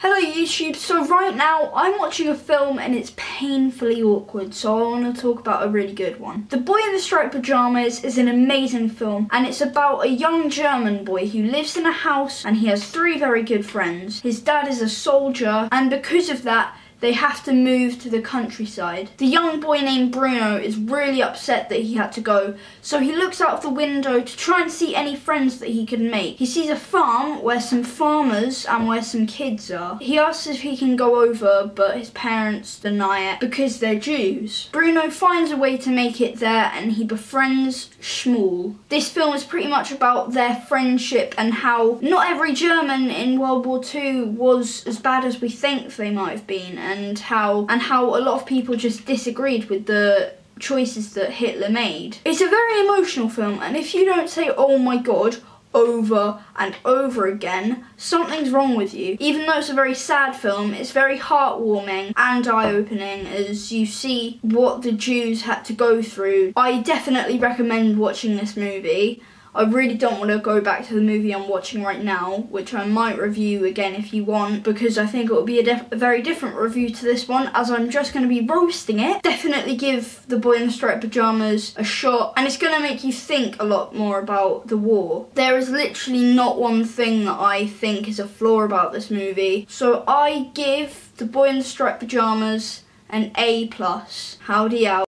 Hello YouTube, so right now I'm watching a film and it's painfully awkward, so I want to talk about a really good one. The Boy in the Striped Pyjamas is an amazing film and it's about a young German boy who lives in a house and he has three very good friends. His dad is a soldier and because of that they have to move to the countryside. The young boy named Bruno is really upset that he had to go, so he looks out of the window to try and see any friends that he can make. He sees a farm where some farmers and where some kids are. He asks if he can go over, but his parents deny it because they're Jews. Bruno finds a way to make it there and he befriends Shmuel. This film is pretty much about their friendship and how not every German in World War II was as bad as we think they might have been and how and how a lot of people just disagreed with the choices that Hitler made. It's a very emotional film and if you don't say oh my god over and over again, something's wrong with you. Even though it's a very sad film, it's very heartwarming and eye-opening as you see what the Jews had to go through. I definitely recommend watching this movie. I really don't want to go back to the movie I'm watching right now, which I might review again if you want, because I think it will be a, a very different review to this one, as I'm just going to be roasting it. Definitely give The Boy in the Striped Pyjamas a shot, and it's going to make you think a lot more about the war. There is literally not one thing that I think is a flaw about this movie, so I give The Boy in the Striped Pyjamas an A+. plus. Howdy out.